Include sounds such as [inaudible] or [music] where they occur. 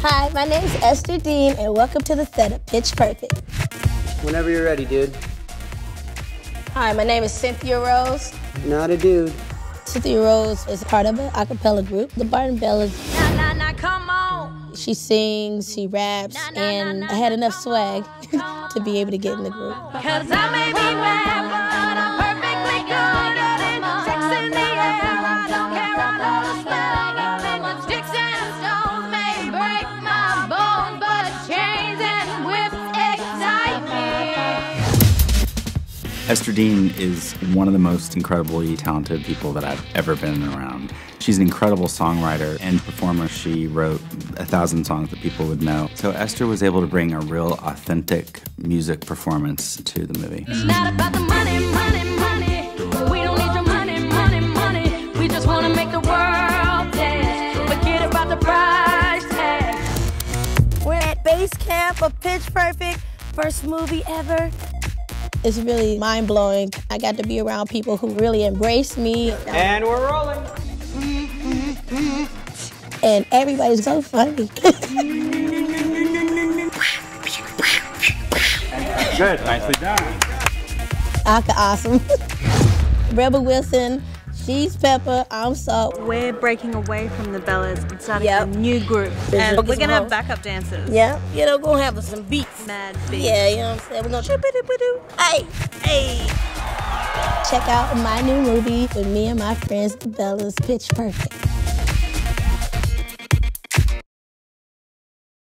Hi, my name is Ester Dean, and welcome to the set of Pitch Perfect. Whenever you're ready, dude. Hi, my name is Cynthia Rose. Not a dude. Cynthia Rose is part of an a cappella group, the Barden Bellas. Nah, nah, nah, come on. She sings, she raps, and I had enough swag [laughs] to be able to get in the group. Cause I may be bad, Ester Dean is one of the most incredibly talented people that I've ever been around. She's an incredible songwriter and performer. She wrote a thousand songs that people would know. So Ester was able to bring a real authentic music performance to the movie. It's not about the money, money, money. We don't need your money, money, money. We just wanna make the world dance. Forget about the price tag. We're at base camp of Pitch Perfect, first movie ever. It's really mind blowing. I got to be around people who really embrace me, And we're rolling. and everybody's so funny. Good, nicely done. [laughs] Aka awesome. [laughs] Rebel Wilson, she's Pepper, I'm Salt. We're breaking away from the Bellas and starting Yep. a new group. And we're gonna have backup dancers. Yeah, you know, gonna have some beats. Mad beat. Yeah, you know what I'm saying? We're gonna Shoo-ba-doo-ba-doo. Hey, hey. Check out my new movie with me and my friends, the Bellas, Pitch Perfect.